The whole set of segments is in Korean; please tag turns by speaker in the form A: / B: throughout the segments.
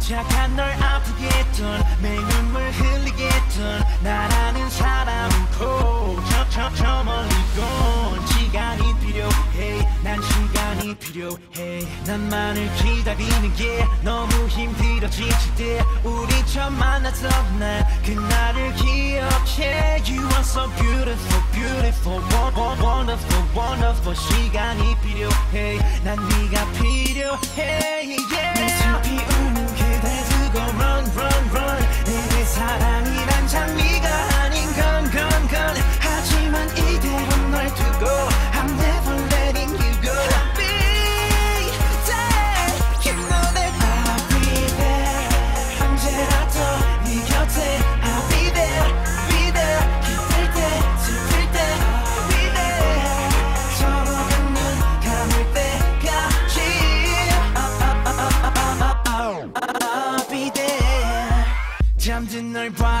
A: 잠깐 널 아프게 했던 내 눈물 흘리게 했던 나라는 사람은 꼭저저 저 멀리 건 시간이 필요해 난 시간이 필요해. 난만을 기다리는 게 너무 힘들어 지칠 때 우리 처음 만났던 날 그날을 기억해. You are so beautiful beautiful wo- wo- wonderful wonderful. 시간이 필요해 난 네가 필요해 yeah.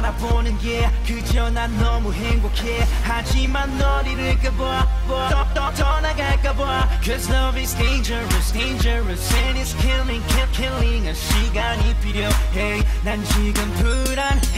A: 바라보는 게 그저 난 너무 행복해 하지만 널 잃을까봐 또, 또 떠나갈까봐 Cause love is dangerous dangerous and it's killing kill, killing 시간이 필요해 난 지금 불안해